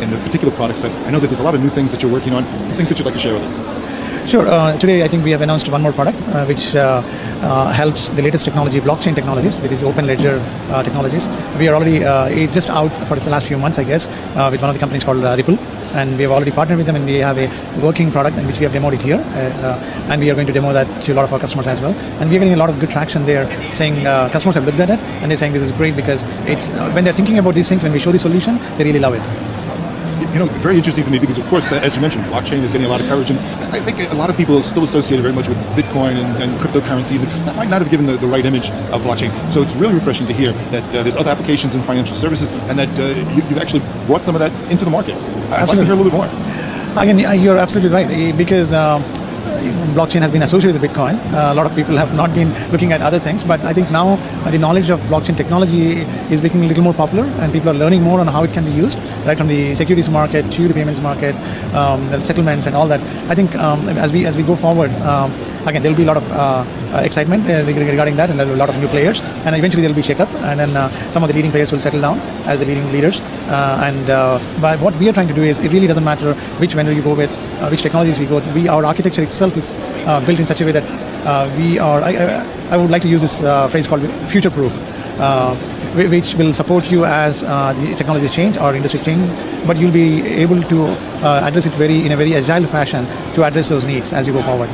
in the particular products set. I know that there's a lot of new things that you're working on. Some things that you'd like to share with us. Sure. Uh, today, I think we have announced one more product uh, which uh, uh, helps the latest technology, blockchain technologies, with these open ledger uh, technologies. We are already uh, it's just out for the last few months, I guess, with one of the companies called Ripple. And we have already partnered with them, and we have a working product, in which we have demoed it here, uh, uh, and we are going to demo that to a lot of our customers as well. And we are getting a lot of good traction there, saying uh, customers have looked at it, and they're saying this is great because it's when they're thinking about these things, when we show the solution, they really love it. You know, very interesting for me because, of course, as you mentioned, blockchain is getting a lot of coverage, and I think a lot of people still associate it very much with Bitcoin and, and cryptocurrencies, and that might not have given the, the right image of blockchain. So it's really refreshing to hear that uh, there's other applications in financial services, and that uh, you, you've actually brought some of that into the market. I'd like to hear a little bit more. Again, you're absolutely right because uh, blockchain has been associated with Bitcoin. Uh, a lot of people have not been looking at other things, but I think now uh, the knowledge of blockchain technology is becoming a little more popular, and people are learning more on how it can be used, right from the securities market to the payments market, um, the settlements, and all that. I think um, as we as we go forward. Um, again, there will be a lot of uh, uh, excitement uh, regarding that, and a lot of new players, and eventually there will be shake-up, and then some of the leading players will settle down as the leading leaders. And by what we are trying to do is, it really doesn't matter which vendor you go with, which technologies we go. With. We our architecture itself is built in such a way that we are. I, I, I would like to use this phrase called future-proof. Which will support you as uh, the technology change or industry change, but you'll be able to uh, address it very in a very agile fashion to address those needs as you go forward.